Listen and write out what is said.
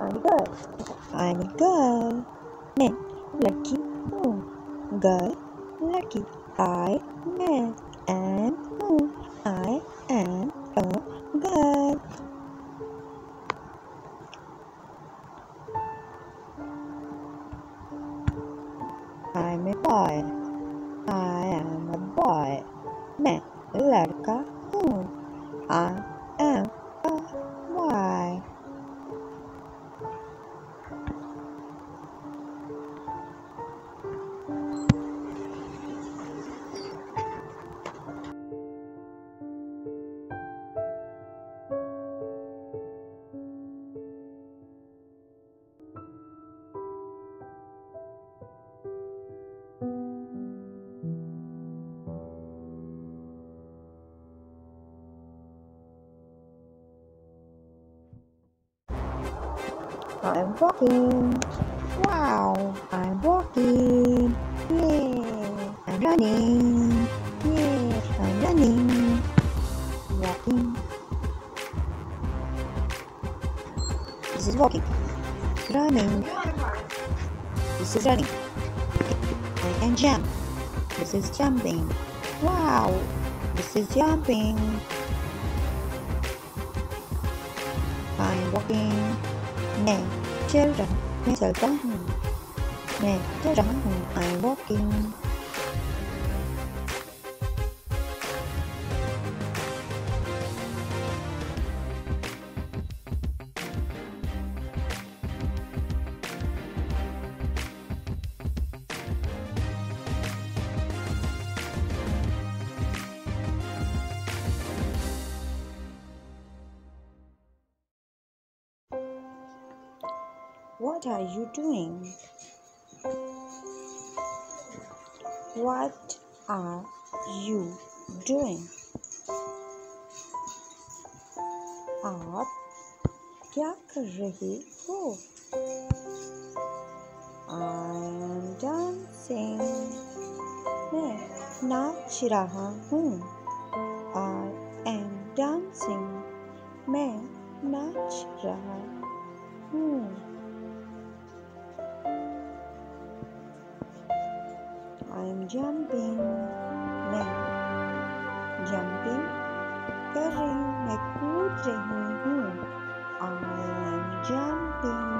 I'm girl. I'm a girl. मैं लड़की हूँ गर्ल लड़की I man am हूँ I am a girl. I'm a boy. I am a boy. मैं लड़का हूँ I I'm walking. Wow, I'm walking. Yay, I'm running. Yay, I'm running. Walking. This is walking. Running. This is running. I can jump. This is jumping. Wow, this is jumping. I'm walking. Nè, treo rộng, nghe sợ cá hùng Nè, treo rộng hùng, ai walking What are you doing? What are you doing? आप क्या कर रहे हो I am dancing. मैं नाच रहा हूँ I am dancing. मैं नाच रहा हूँ jumping. Man jumping. Kering. मैं कूद रही हूँ jumping.